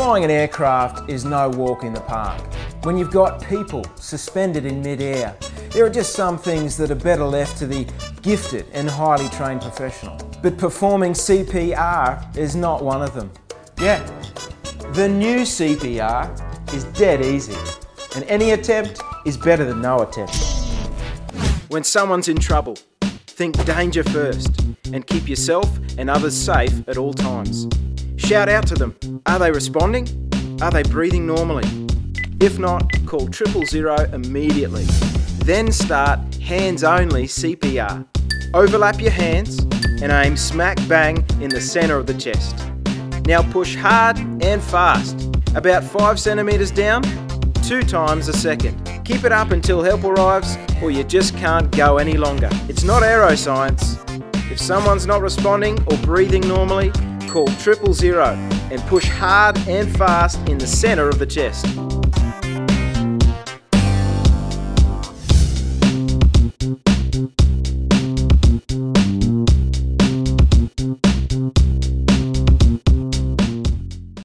Flying an aircraft is no walk in the park. When you've got people suspended in mid-air, there are just some things that are better left to the gifted and highly trained professional. But performing CPR is not one of them. Yeah, the new CPR is dead easy, and any attempt is better than no attempt. When someone's in trouble, think danger first and keep yourself and others safe at all times. Shout out to them. Are they responding? Are they breathing normally? If not, call triple zero immediately. Then start hands only CPR. Overlap your hands and aim smack bang in the centre of the chest. Now push hard and fast, about 5 centimetres down, two times a second. Keep it up until help arrives or you just can't go any longer. It's not aeroscience. If someone's not responding or breathing normally, call triple zero and push hard and fast in the centre of the chest.